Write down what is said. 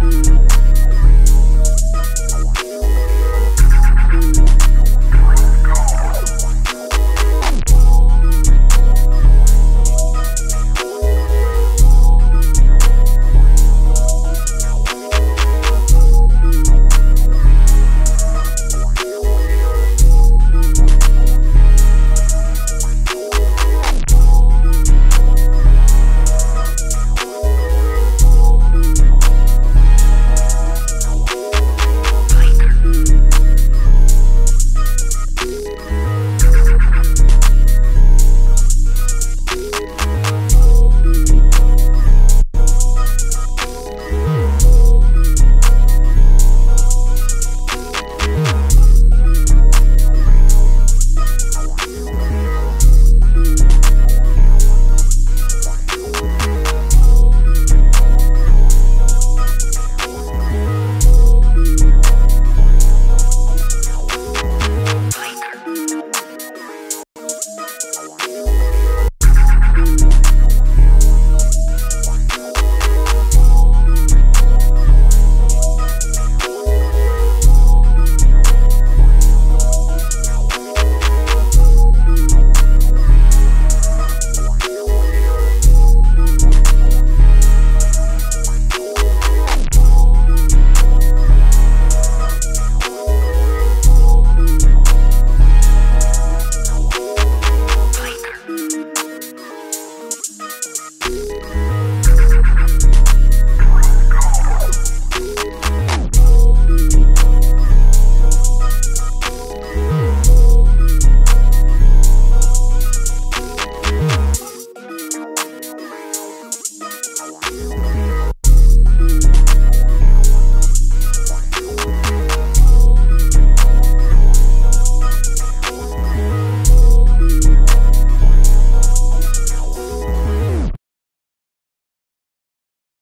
Bye.